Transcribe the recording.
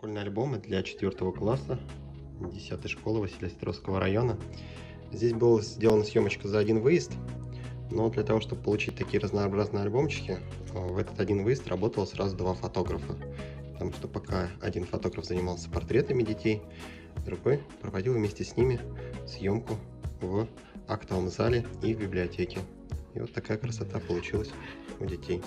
Школьные альбомы для 4 класса 10 школы Василия района. Здесь была сделана съемочка за один выезд, но для того, чтобы получить такие разнообразные альбомчики, э, в этот один выезд работало сразу два фотографа. Потому что пока один фотограф занимался портретами детей, другой проводил вместе с ними съемку в актовом зале и в библиотеке. И вот такая красота получилась у детей.